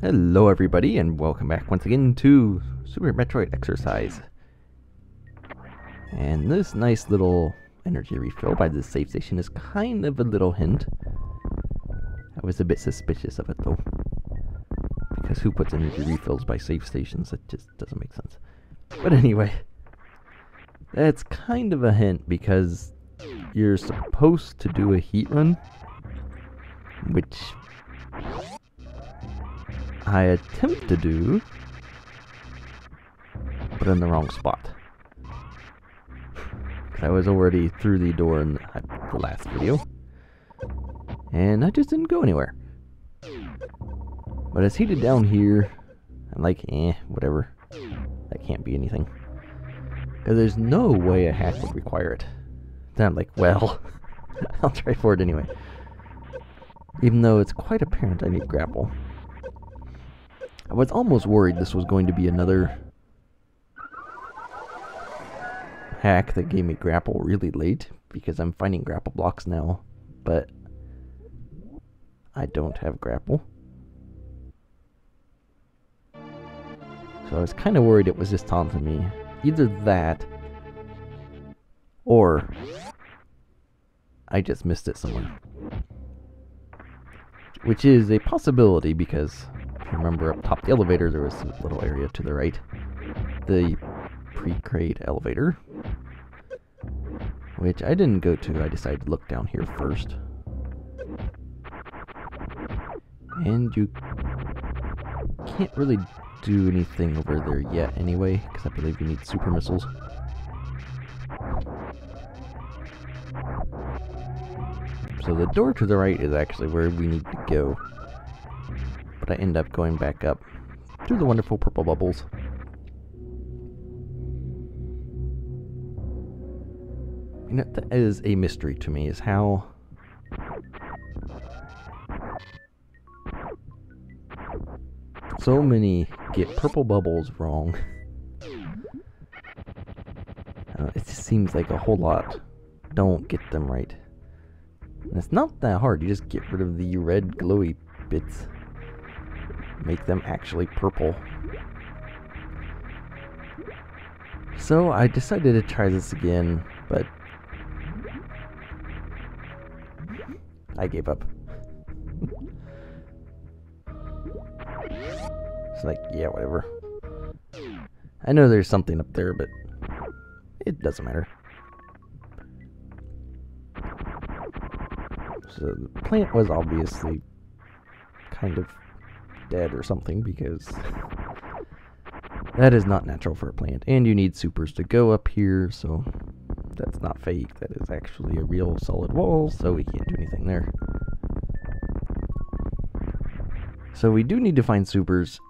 Hello everybody and welcome back once again to Super Metroid Exercise. And this nice little energy refill by the save station is kind of a little hint. I was a bit suspicious of it though. Because who puts energy refills by save stations? It just doesn't make sense. But anyway, that's kind of a hint because you're supposed to do a heat run, which I attempt to do, but in the wrong spot. I was already through the door in the last video, and I just didn't go anywhere. But it's heated down here. I'm like, eh, whatever. That can't be anything. Because there's no way a hack would require it. Then I'm like, well, I'll try for it anyway. Even though it's quite apparent I need grapple. I was almost worried this was going to be another hack that gave me grapple really late because I'm finding grapple blocks now, but I don't have grapple. So I was kind of worried it was just taunting me. Either that, or I just missed it somewhere. Which is a possibility because you remember up top the elevator there was a little area to the right. The pre-Kraid elevator. Which I didn't go to, I decided to look down here first. And you can't really do anything over there yet anyway, because I believe you need super missiles. So the door to the right is actually where we need to go. But I end up going back up through the wonderful purple bubbles. You know, that is a mystery to me, is how... So many get purple bubbles wrong. Uh, it just seems like a whole lot don't get them right. And it's not that hard, you just get rid of the red glowy bits. Make them actually purple. So I decided to try this again, but I gave up. it's like, yeah, whatever. I know there's something up there, but it doesn't matter. So the plant was obviously kind of dead or something because that is not natural for a plant. And you need supers to go up here, so that's not fake. That is actually a real solid wall, so we can't do anything there. So we do need to find supers,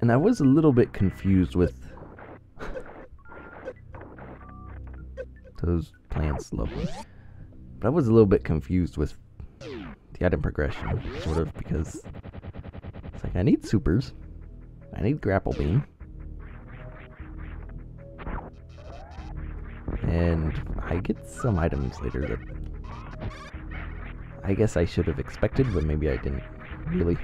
and I was a little bit confused with those plants love me. But I was a little bit confused with the item progression, sort of, because I need supers, I need grapple beam, and I get some items later that I guess I should have expected, but maybe I didn't really.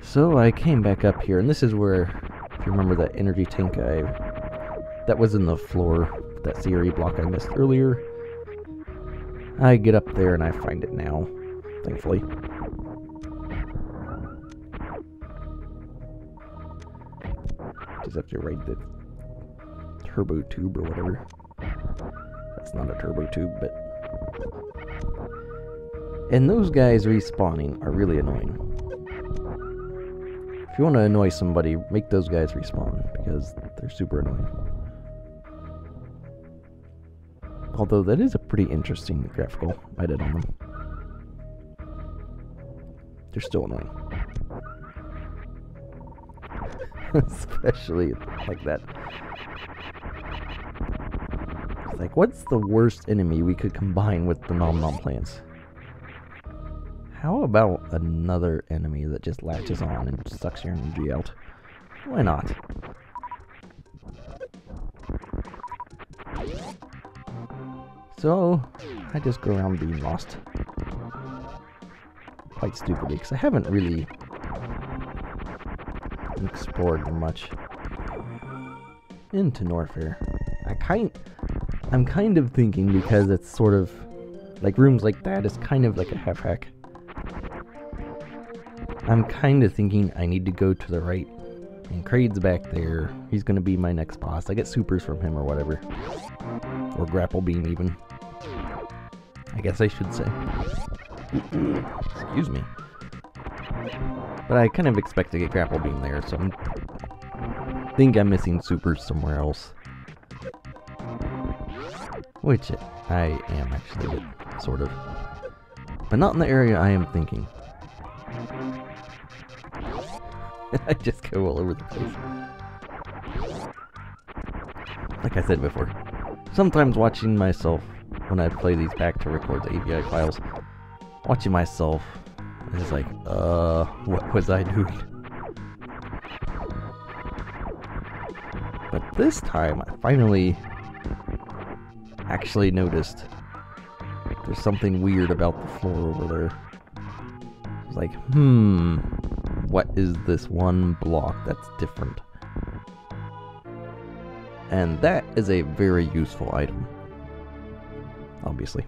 So I came back up here, and this is where, if you remember that energy tank I that was in the floor, that CRE block I missed earlier. I get up there and I find it now, thankfully. Just have to ride the turbo tube or whatever. That's not a turbo tube, but... And those guys respawning are really annoying. If you want to annoy somebody, make those guys respawn, because they're super annoying. Although that is a pretty interesting graphical I did on them. They're still annoying. Especially like that. It's like, what's the worst enemy we could combine with the Nom Nom plants? How about another enemy that just latches on and sucks your energy out? Why not? So, I just go around being lost. quite stupidly because I haven't really explored much into Norfair. I kind, I'm kind of thinking because it's sort of like rooms like that is kind of like a half hack. I'm kind of thinking I need to go to the right. And Kraid's back there. He's going to be my next boss. I get supers from him or whatever. Or grapple beam even. I guess I should say. Excuse me. But I kind of expect to get grapple beam there, so I think I'm missing supers somewhere else. Which I am actually, sort of. But not in the area I am thinking. I just go all over the place. Like I said before, sometimes watching myself when I play these back to record the AVI files, watching myself is like, uh, what was I doing? But this time, I finally actually noticed there's something weird about the floor over there. It's like, hmm, what is this one block that's different? And that is a very useful item. Obviously.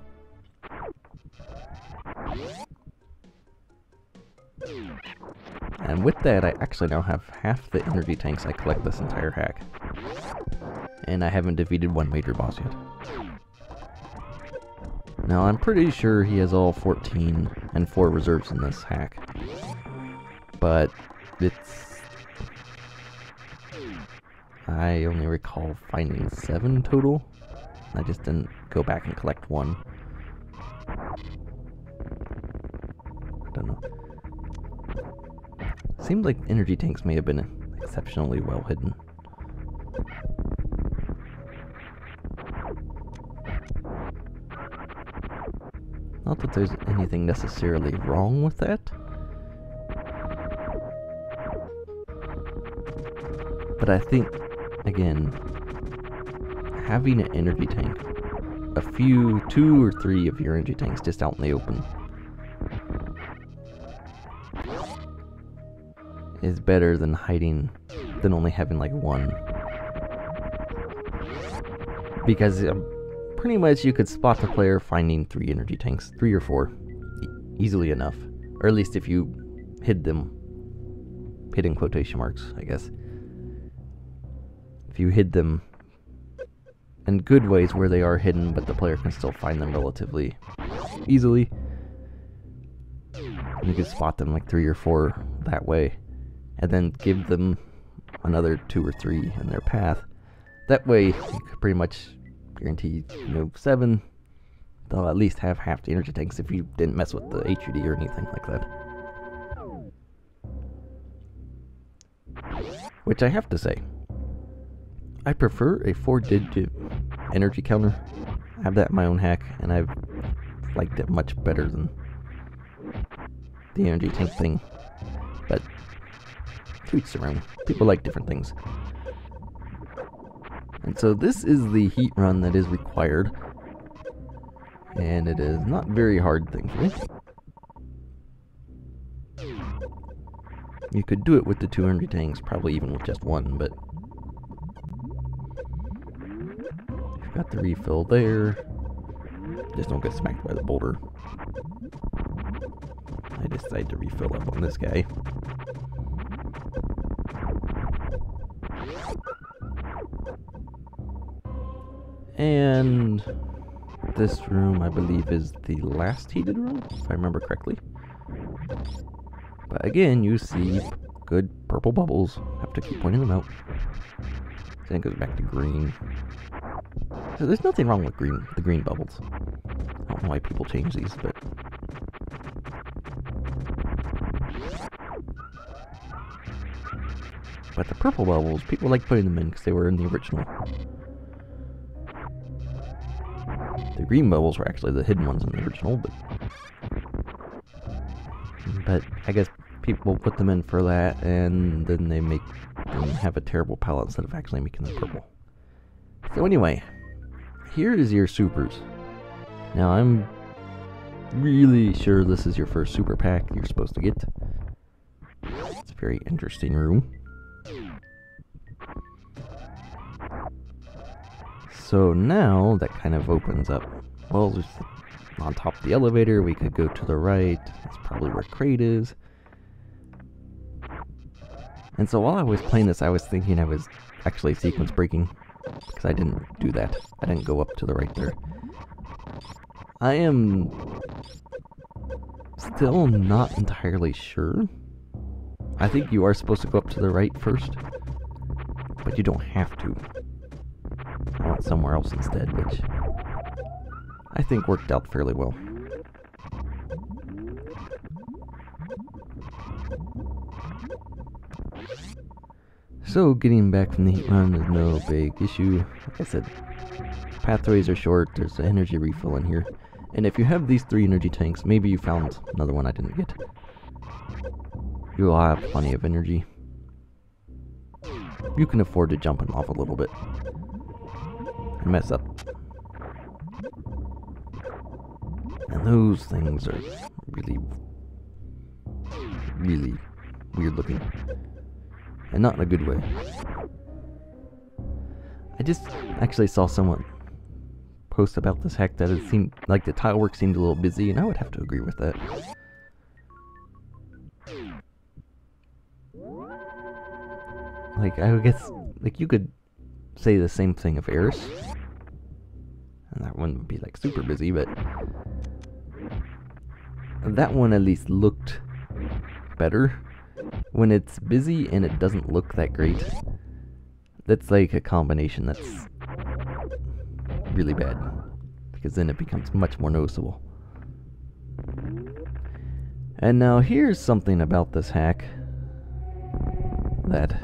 And with that, I actually now have half the energy tanks I collect this entire hack. And I haven't defeated one major boss yet. Now, I'm pretty sure he has all 14 and 4 reserves in this hack. But it's... I only recall finding 7 total. I just didn't go back and collect one. I don't know. Seems like energy tanks may have been exceptionally well hidden. Not that there's anything necessarily wrong with that. But I think, again, having an energy tank, a few, two or three of your energy tanks just out in the open, is better than hiding, than only having like one. Because um, pretty much you could spot the player finding three energy tanks, three or four, e easily enough. Or at least if you hid them, hidden quotation marks, I guess. If you hid them in good ways where they are hidden, but the player can still find them relatively easily. You can spot them like three or four that way, and then give them another two or three in their path. That way, you could pretty much guarantee, you know, seven. They'll at least have half the energy tanks if you didn't mess with the HUD or anything like that. Which I have to say, I prefer a four-digit energy counter. I have that in my own hack, and I've liked it much better than the energy tank thing. But to each. People like different things. And so this is the heat run that is required. And it is not very hard, thankfully. You could do it with the two energy tanks, probably even with just one, but... got the refill there. Just don't get smacked by the boulder. I decide to refill up on this guy. And this room, I believe, is the last heated room, if I remember correctly. But again, you see good purple bubbles. Have to keep pointing them out. Then it goes back to green. There's nothing wrong with green, the green bubbles. I don't know why people change these, but But the purple bubbles, people like putting them in because they were in the original. The green bubbles were actually the hidden ones in the original, but... But I guess people put them in for that, and then they make them have a terrible palette instead of actually making them purple. So anyway, here is your supers. Now I'm really sure this is your first super pack you're supposed to get. It's a very interesting room. So now that kind of opens up. Well, on top of the elevator. We could go to the right. That's probably where Kraid is. And so while I was playing this, I was thinking I was actually sequence breaking because I didn't do that. I didn't go up to the right there. I am still not entirely sure. I think you are supposed to go up to the right first, but you don't have to. I went somewhere else instead, which I think worked out fairly well. So getting back from the heat run is no big issue. Like I said, pathways are short, there's an energy refill in here. And if you have these three energy tanks, maybe you found another one I didn't get. You'll have plenty of energy. You can afford to jump them off a little bit. And mess up. And those things are really, really weird looking. And not in a good way. I just actually saw someone post about this hack that it seemed like the tile work seemed a little busy, and I would have to agree with that. Like, I guess, like, you could say the same thing of Eris. And that one would be, like, super busy, but... That one at least looked better. When it's busy and it doesn't look that great, that's like a combination that's really bad. Because then it becomes much more noticeable. And now here's something about this hack that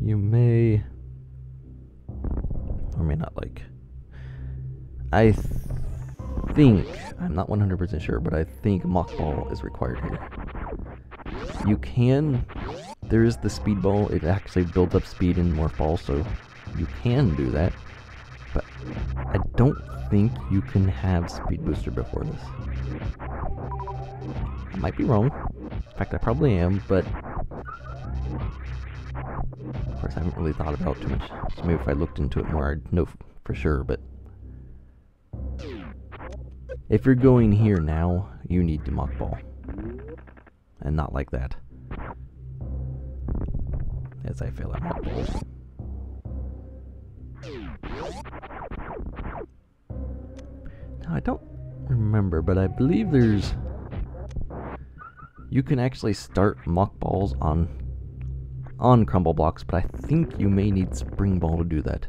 you may or may not like. I th think, I'm not 100% sure, but I think Mockball is required here. You can there is the speed ball. It actually builds up speed in Morph Ball, so you can do that. But I don't think you can have Speed Booster before this. I might be wrong. In fact, I probably am, but... Of course, I haven't really thought about too much. So maybe if I looked into it more, I'd know for sure, but... If you're going here now, you need to Mock Ball. And not like that as I fill out my balls. Now, I don't remember, but I believe there's... You can actually start mock balls on on crumble blocks, but I think you may need spring ball to do that.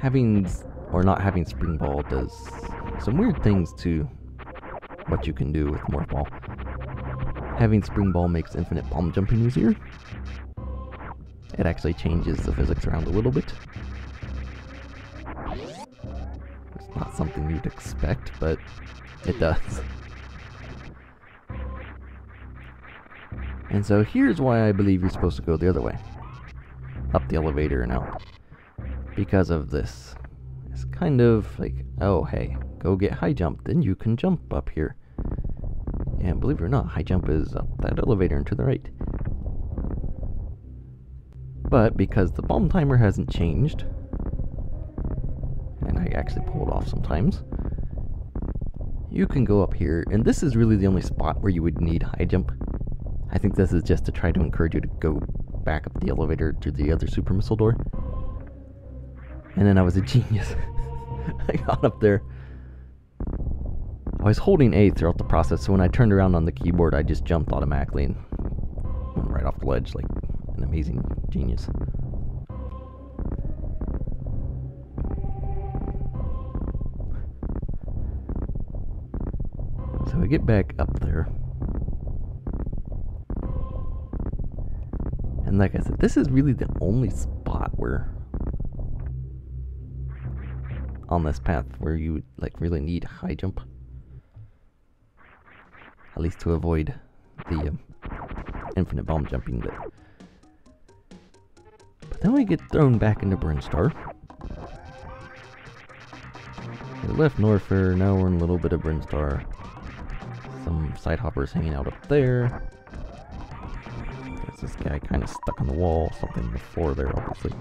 Having or not having spring ball does some weird things to what you can do with morph ball. Having Spring Ball makes infinite bomb jumping easier. It actually changes the physics around a little bit. It's not something you'd expect, but it does. And so here's why I believe you're supposed to go the other way. Up the elevator and out. Because of this. Kind of like, oh hey, go get high jump, then you can jump up here. And believe it or not, high jump is up that elevator and to the right. But because the bomb timer hasn't changed, and I actually pull it off sometimes, you can go up here, and this is really the only spot where you would need high jump. I think this is just to try to encourage you to go back up the elevator to the other super missile door. And then I was a genius. I got up there I was holding A throughout the process, so when I turned around on the keyboard, I just jumped automatically and went right off the ledge like an amazing genius. So we get back up there. And like I said, this is really the only spot where on this path where you like really need high jump at least to avoid the um, infinite bomb jumping bit. But then we get thrown back into Brinstar. We left Norfair, now we're in a little bit of Brinstar. Some side hoppers hanging out up there. There's this guy kind of stuck on the wall, something on the floor there, obviously.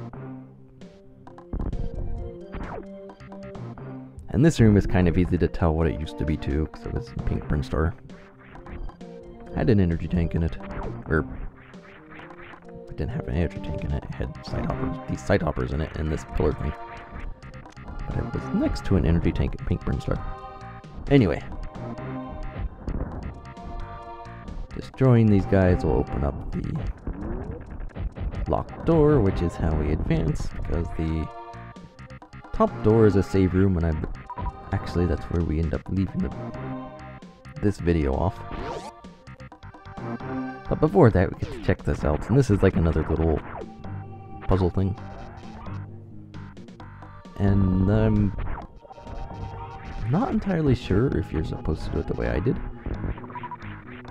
And this room is kind of easy to tell what it used to be too, because it was pink Brinstar. Had an energy tank in it, or it didn't have an energy tank in it. It had side hoppers, these side hoppers in it, and this pillar thing. But it was next to an energy tank at Pink Brinstar. Anyway, destroying these guys will open up the locked door, which is how we advance, because the top door is a save room, and I actually that's where we end up leaving the, this video off. But before that, we get to check this out, and this is like another little puzzle thing. And I'm not entirely sure if you're supposed to do it the way I did.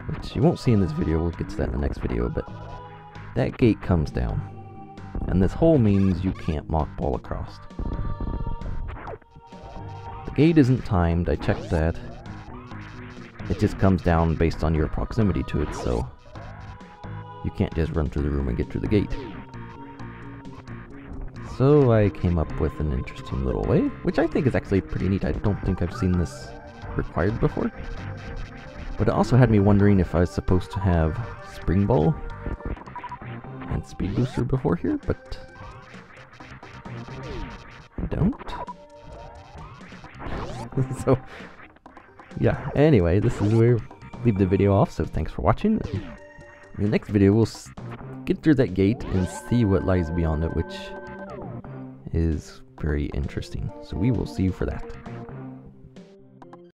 Which you won't see in this video, we'll get to that in the next video, but that gate comes down. And this hole means you can't mock ball across. Gate isn't timed, I checked that. It just comes down based on your proximity to it, so you can't just run through the room and get through the gate. So I came up with an interesting little way, which I think is actually pretty neat. I don't think I've seen this required before. But it also had me wondering if I was supposed to have Spring Ball and Speed Booster before here, but I don't. so, yeah, anyway, this is where leave the video off, so thanks for watching. In the next video, we'll get through that gate and see what lies beyond it, which is very interesting. So we will see you for that.